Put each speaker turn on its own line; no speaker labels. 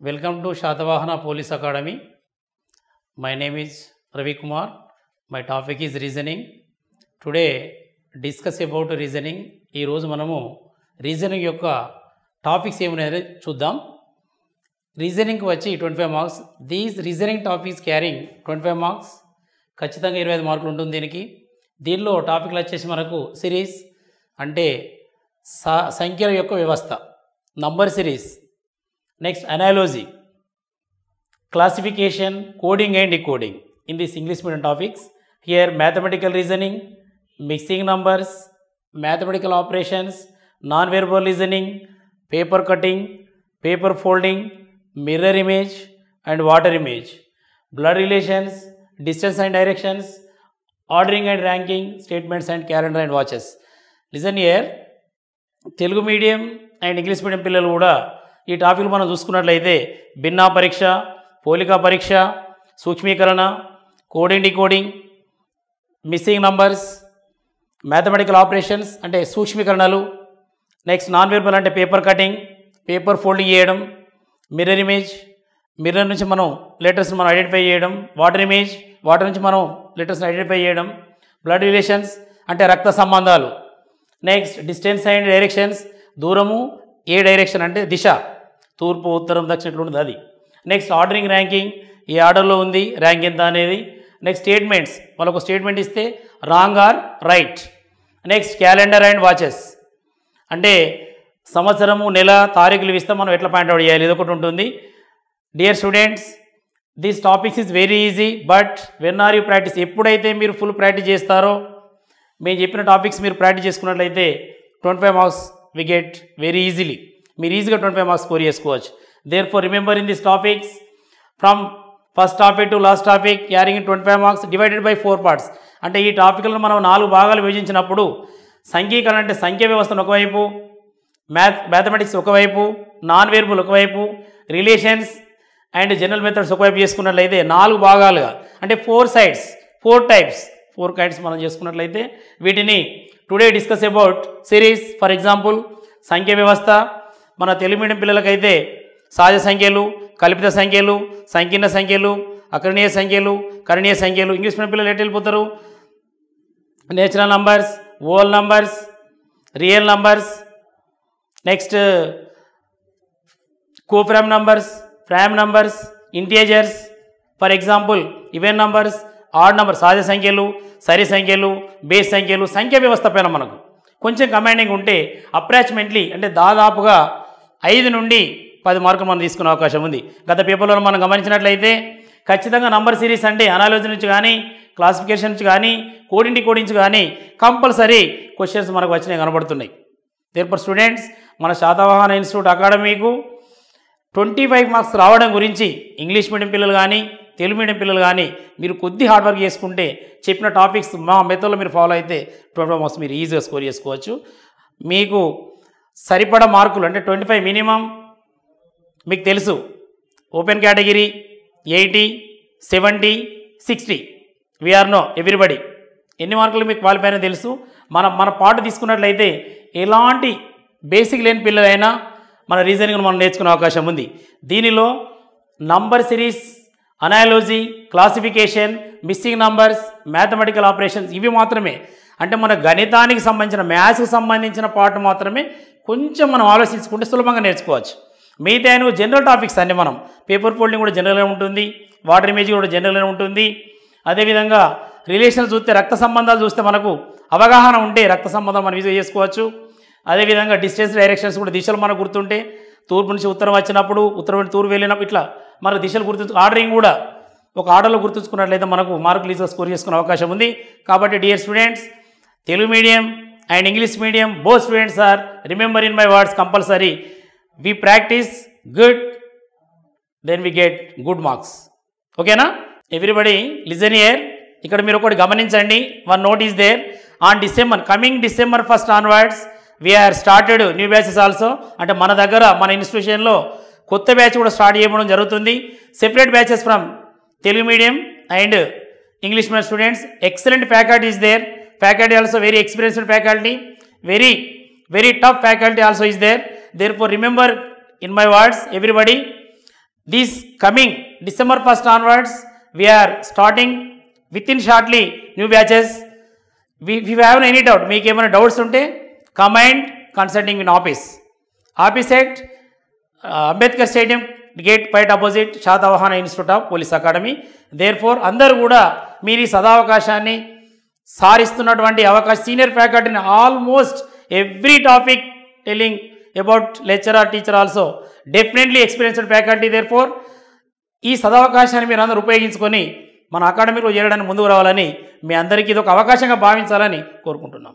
Welcome to Satavahana police academy my name is Ravikumar my topic is reasoning today discuss about reasoning reasoning. ఈ రోజు మనము reasoning యొక్క topics ఏమనేది చూద్దాం. రీజనింగ్కి వచ్చి twenty five marks these reasoning topics carrying twenty five marks ఖచ్చితంగా ఇరవై ఐదు మార్కులు ఉంటుంది దీనికి. దీనిలో టాపిక్లు వచ్చేసి మనకు సిరీస్ అంటే స సంఖ్యల యొక్క వ్యవస్థ. Number series Next analogy classification, coding and decoding in this English medium topics. Here mathematical reasoning, mixing numbers, mathematical operations, non-verbal reasoning, paper cutting, paper folding, mirror image and water image, blood relations, distance and directions, ordering and ranking, statements and calendar and watches. Listen here, Telugu medium and English medium పిల్లలు కూడా ఈ టాపిక్లు మనం చూసుకున్నట్లయితే భిన్నా పరీక్ష పోలిక పరీక్ష సూక్ష్మీకరణ coding decoding missing numbers mathematical operations అంటే సూక్ష్మీకరణలు నెక్స్ట్ నాన్ వెర్బల్ అంటే పేపర్ కటింగ్ పేపర్ ఫోల్డింగ్ చేయడం మిర్రర్ ఇమేజ్ మిర్రర్ నుంచి మనం లెటర్స్ని మనం ఐడెంటిఫై చేయడం వాటర్ ఇమేజ్ వాటర్ నుంచి మనం లెటర్స్ని ఐడెంటిఫై చేయడం బ్లడ్ రిలేషన్స్ అంటే రక్త సంబంధాలు. నెక్స్ట్ డిస్టెన్స్ అండ్ డైరెక్షన్స్ దూరము ఏ డైరెక్షన్ అంటే దిశ. తూర్పు ఉత్తరం దక్షిణ ఇట్లా ఉంటుంది అది. నెక్స్ట్ ఆర్డరింగ్ ర్యాంకింగ్ ఈ ఆర్డర్లో ఉంది ర్యాంక్ ఎంత అనేది. నెక్స్ట్ స్టేట్మెంట్స్ వాళ్ళకు స్టేట్మెంట్ ఇస్తే wrong or right next calendar and watches అంటే సంవత్సరము నెల తారీఖులు ఇస్తే మనం ఎట్లా పాయింట్ అవుట్ చేయాలి? ఇది ఒకటి ఉంటుంది. Dear students this topics is very easy but when are you practice ఎప్పుడైతే మీరు ఫుల్ ప్రాక్టీస్ చేస్తారో మేము చెప్పిన టాపిక్స్ మీరు ప్రాక్టీస్ చేసుకున్నట్లయితే twenty five marks we get very easily మీరు ఈజీగా ట్వంటీ ఫైవ్ మార్క్స్ స్కోర్ చేసుకోవచ్చు. Therefore remember in this topics from first topic to last topic carrying twenty five marks divided by four parts అంటే ఈ టాపిక్లను మనం నాలుగు భాగాలు విభజించినప్పుడు సంఖ్యీకరణ అంటే సంఖ్య వ్యవస్థను ఒకవైపు మ్యాథ్ మ్యాథమెటిక్స్ ఒకవైపు నాన్ వేరియబుల్ ఒకవైపు రిలేషన్స్ అండ్ జనరల్ మెథడ్స్ ఒకవైపు చేసుకున్నట్లయితే నాలుగు భాగాలుగా అంటే four sides four types four kinds మనం చేసుకున్నట్లయితే వీటిని today discuss about series for example సంఖ్య వ్యవస్థ మన తెలుగు మీడియం పిల్లలకైతే సహజ సంఖ్యలు కల్పిత సంఖ్యలు సంకీర్ణ సంఖ్యలు అకరణీయ సంఖ్యలు కరణీయ సంఖ్యలు. ఇంగ్లీష్ మీడియం పిల్లలు ఎటు వెళ్ళిపోతారు? Natural numbers whole numbers real numbers next coprime numbers prime numbers integers for example even numbers odd number సహజ సంఖ్యలు సరి సంఖ్యలు బేస్ సంఖ్యలు సంఖ్య వ్యవస్థ పైన మనకు కొంచెం కమాండింగ్ ఉంటే అప్రాచ్మెంట్లీ అంటే దాదాపుగా ఐదు నుండి పది మార్కులు మనం తీసుకునే అవకాశం ఉంది. గత పేపర్లో మనం గమనించినట్లయితే ఖచ్చితంగా నంబర్ సిరీస్ అంటే అనాలోచన నుంచి కానీ క్లాసిఫికేషన్ నుంచి కానీ కోడింటి కోడించి కానీ కంపల్సరీ క్వశ్చన్స్ మనకు వచ్చినాయి కనబడుతున్నాయి. దేర్పర్ స్టూడెంట్స్ మన శాతవాహన ఇన్స్టిట్యూట్ అకాడమీకు ట్వంటీ ఫైవ్ మార్క్స్ రావడం గురించి ఇంగ్లీష్ మీడియం పిల్లలు కానీ తెలుగు మీడియం పిల్లలు కానీ మీరు కొద్ది హార్డ్ వర్క్ చేసుకుంటే చెప్పిన టాపిక్స్ మా మెథడ్లో మీరు ఫాలో అయితే ట్వంటీ మార్క్స్ మీరు ఈజీగా స్కోర్ చేసుకోవచ్చు. మీకు సరిపడా మార్కులు అంటే ట్వంటీ ఫైవ్ మినిమం మీకు తెలుసు. Open category eighty seventy sixty. We are know everybody ఎన్ని మార్కులు మీకు క్వాలిఫై అయినా తెలుసు. మన మన పాటు తీసుకున్నట్లయితే ఎలాంటి బేసిక్ లేని పిల్లలైనా మన రీజనింగ్ను మనం నేర్చుకునే అవకాశం ఉంది. దీనిలో number series analogy classification missing numbers mathematical operations ఇవి మాత్రమే. అంటే మన గణితానికి సంబంధించిన మ్యాథ్స్కి సంబంధించిన పాటు మాత్రమే కొంచెం మనం ఆలోచించుకుంటే సులభంగా నేర్చుకోవచ్చు. మిగతా నువ్వు జనరల్ టాపిక్స్ అన్ని మనం. పేపర్ ఫోల్డింగ్ కూడా జనరల్గా ఉంటుంది. వాటర్ ఇమేజ్ కూడా జనరల్గా ఉంటుంది. అదేవిధంగా రిలేషన్ చూస్తే రక్త సంబంధాలు చూస్తే మనకు అవగాహన ఉంటే రక్త సంబంధం మనం ఈజీగా చేసుకోవచ్చు. అదేవిధంగా డిస్టెన్స్ డైరెక్షన్స్ కూడా దిశలు మనకు గుర్తుంటే తూర్పు నుంచి ఉత్తరం వచ్చినప్పుడు ఉత్తరం తూర్పు వెళ్ళినప్పుడు ఇట్లా మన దిశలు గుర్తు ఆర్డరింగ్ కూడా ఒక ఆర్డర్లో గుర్తుంచుకున్నట్లయితే మనకు మార్కులు ఈజీగా స్కోర్ చేసుకునే అవకాశం ఉంది. కాబట్టి dear students Telugu medium and English medium both students are remember in my words compulsory we practice good then we get good marks ఓకేనా ఎవ్రీబడి లిజన్ ఇయర్ ఇక్కడ మీరు ఒకటి గమనించండి. One note is there on December coming December first onwards we are started new batches also అంటే మన దగ్గర మన ఇన్స్టిట్యూషన్లో కొత్త బ్యాచ్ కూడా స్టార్ట్ చేయడం జరుగుతుంది. Separate batches from Telugu medium and English medium students excellent faculty is there faculty also very experienced faculty very very tough faculty also is there therefore remember in my words everybody these coming December first onwards we are starting with in shortly new batches we you have any doubt మీకు ఏమైనా doubts ఉంటే come and consulting in office office at Ambedkar stadium gate బయట opposite Satavahana institute of police academy therefore అందరూ కూడా మీరు ఈ సదావకాశాన్ని సారిస్తున్నటువంటి అవకాశం సీనియర్ ఫ్యాకల్టీని almost every topic telling about lecturer teacher also. Definitely experienced faculty therefore ఈ సదవకాశాన్ని మీరు అందరూ ఉపయోగించుకొని మన అకాడమీలో చేరడానికి ముందుకు రావాలని మీ అందరికీ ఇది ఒక అవకాశంగా భావించాలని కోరుకుంటున్నాం.